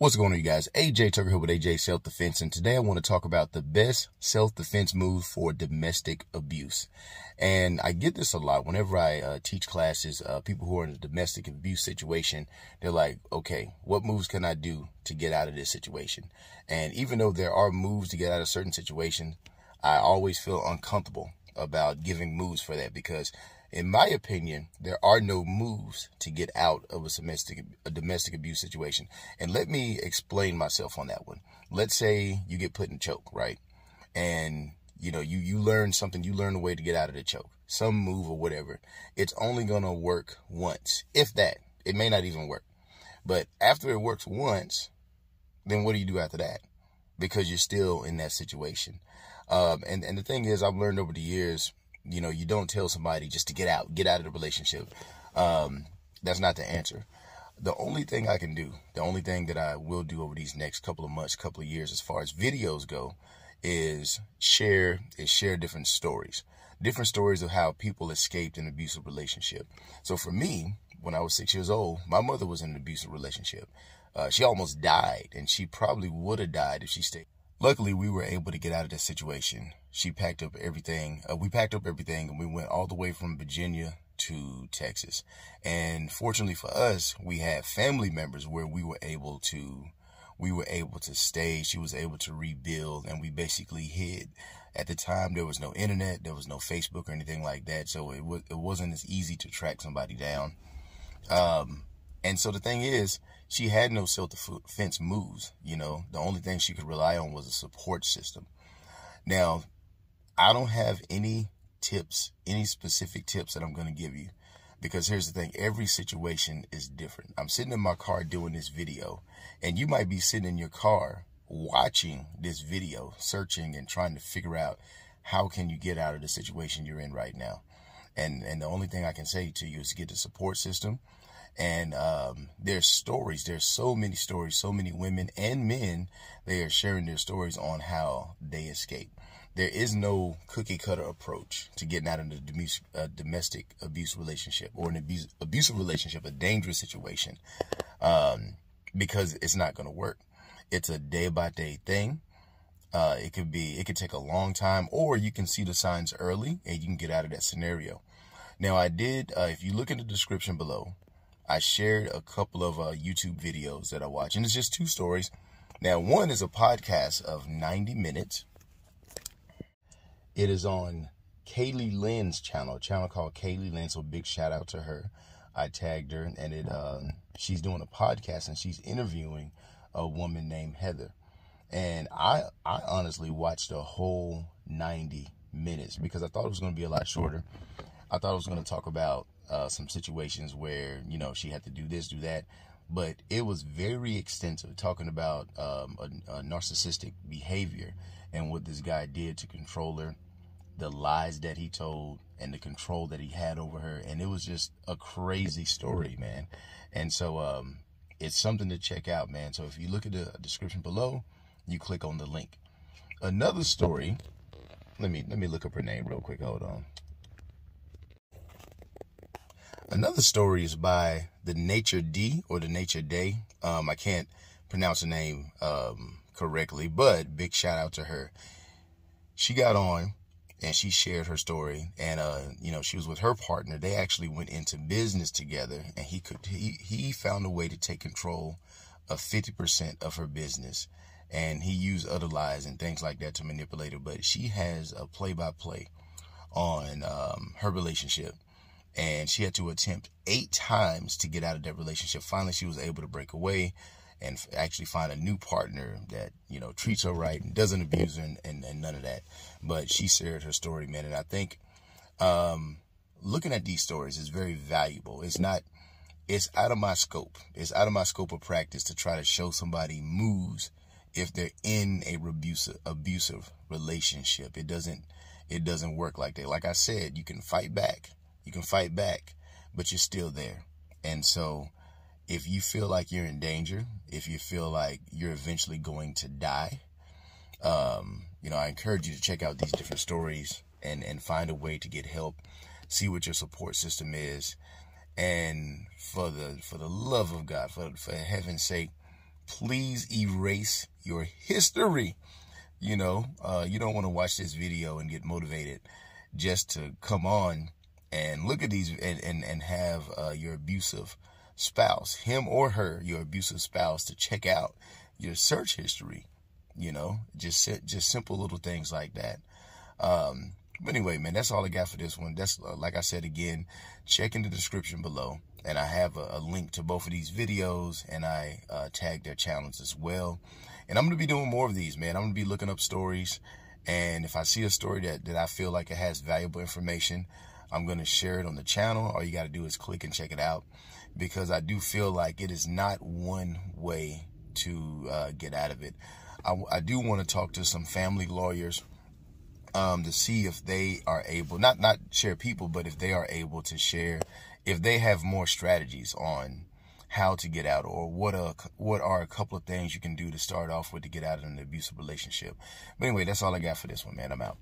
What's going on, you guys? AJ Tucker here with AJ Self Defense, and today I want to talk about the best self defense move for domestic abuse. And I get this a lot whenever I uh, teach classes. Uh, people who are in a domestic abuse situation, they're like, "Okay, what moves can I do to get out of this situation?" And even though there are moves to get out of certain situations, I always feel uncomfortable about giving moves for that because in my opinion, there are no moves to get out of a domestic a domestic abuse situation. And let me explain myself on that one. Let's say you get put in choke, right? And you know, you you learn something, you learn a way to get out of the choke, some move or whatever. It's only gonna work once, if that. It may not even work. But after it works once, then what do you do after that? Because you're still in that situation. Um, and, and the thing is, I've learned over the years, you know, you don't tell somebody just to get out, get out of the relationship. Um, that's not the answer. The only thing I can do, the only thing that I will do over these next couple of months, couple of years, as far as videos go, is share is share different stories, different stories of how people escaped an abusive relationship. So for me, when I was six years old, my mother was in an abusive relationship. Uh, she almost died, and she probably would have died if she stayed. Luckily, we were able to get out of that situation. She packed up everything. Uh, we packed up everything and we went all the way from Virginia to Texas. And fortunately for us, we had family members where we were able to we were able to stay. She was able to rebuild and we basically hid. At the time, there was no internet, there was no Facebook or anything like that. So it, was, it wasn't as easy to track somebody down. Um, and so the thing is, she had no self-defense moves. You know, the only thing she could rely on was a support system. Now, I don't have any tips, any specific tips that I'm going to give you. Because here's the thing, every situation is different. I'm sitting in my car doing this video, and you might be sitting in your car watching this video, searching and trying to figure out how can you get out of the situation you're in right now. And and the only thing I can say to you is get the support system and um, there's stories. There's so many stories, so many women and men. They are sharing their stories on how they escape. There is no cookie cutter approach to getting out of a domestic abuse relationship or an abuse, abusive relationship, a dangerous situation, um, because it's not going to work. It's a day by day thing. Uh, it could be, it could take a long time, or you can see the signs early and you can get out of that scenario. Now, I did, uh, if you look in the description below, I shared a couple of uh, YouTube videos that I watch, and it's just two stories. Now, one is a podcast of 90 minutes. It is on Kaylee Lynn's channel, a channel called Kaylee Lynn. So big shout out to her. I tagged her, and it uh, she's doing a podcast, and she's interviewing a woman named Heather. And I I honestly watched the whole 90 minutes because I thought it was going to be a lot shorter. I thought I was going to talk about uh, some situations where you know she had to do this, do that, but it was very extensive, talking about um, a, a narcissistic behavior and what this guy did to control her, the lies that he told, and the control that he had over her, and it was just a crazy story, man. And so um, it's something to check out, man. So if you look at the description below, you click on the link. Another story. Let me let me look up her name real quick. Hold on. Another story is by the Nature D or the Nature Day. Um, I can't pronounce the name um, correctly, but big shout out to her. She got on and she shared her story, and uh, you know she was with her partner. They actually went into business together, and he could he he found a way to take control of fifty percent of her business, and he used other lies and things like that to manipulate her. But she has a play by play on um, her relationship and she had to attempt eight times to get out of that relationship. Finally, she was able to break away and actually find a new partner that you know treats her right and doesn't abuse her and, and, and none of that. But she shared her story, man, and I think um, looking at these stories is very valuable. It's not. It's out of my scope. It's out of my scope of practice to try to show somebody moves if they're in a abusive abusive relationship. It doesn't it doesn't work like that. Like I said, you can fight back you can fight back, but you're still there. And so if you feel like you're in danger, if you feel like you're eventually going to die, um, you know, I encourage you to check out these different stories and, and find a way to get help, see what your support system is. And for the, for the love of God, for, for heaven's sake, please erase your history. You know, uh, you don't want to watch this video and get motivated just to come on and look at these and, and, and have uh, your abusive spouse, him or her, your abusive spouse, to check out your search history. You know, just just simple little things like that. Um, but anyway, man, that's all I got for this one. That's uh, like I said again, check in the description below, and I have a, a link to both of these videos, and I uh, tag their channels as well. And I'm gonna be doing more of these, man. I'm gonna be looking up stories, and if I see a story that that I feel like it has valuable information, I'm gonna share it on the channel. All you got to do is click and check it out, because I do feel like it is not one way to uh, get out of it. I, I do want to talk to some family lawyers um, to see if they are able, not not share people, but if they are able to share, if they have more strategies on how to get out or what a what are a couple of things you can do to start off with to get out of an abusive relationship. But anyway, that's all I got for this one, man. I'm out.